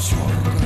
しょ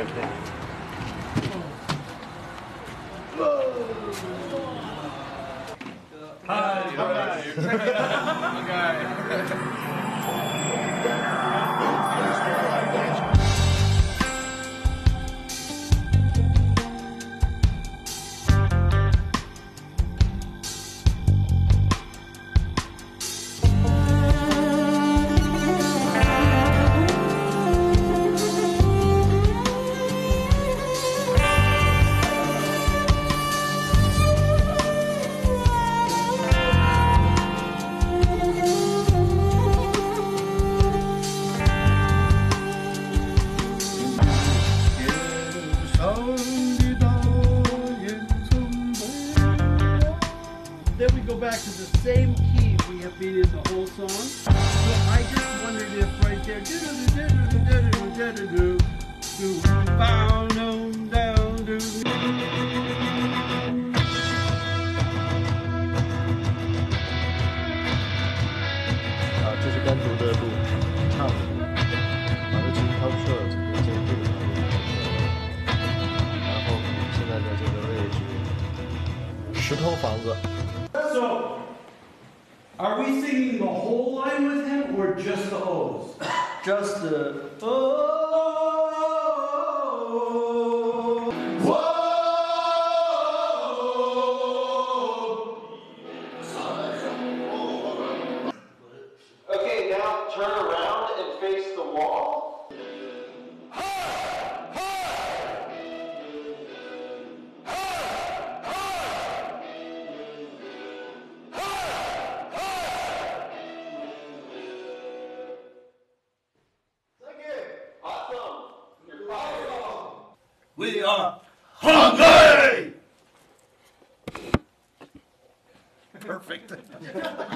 करते हैं Hi, guys. We have been in the whole song. So I just wondered if right there, do-do-do-do-do-do-do-do-do, do bow down down do. 啊，这是单独的录唱的，把这琴掏出了，这个这这个场景，然后现在在这个位置，石头房子，So, are we singing the whole line with him or just the O's? just the Okay, We are hungry. perfect.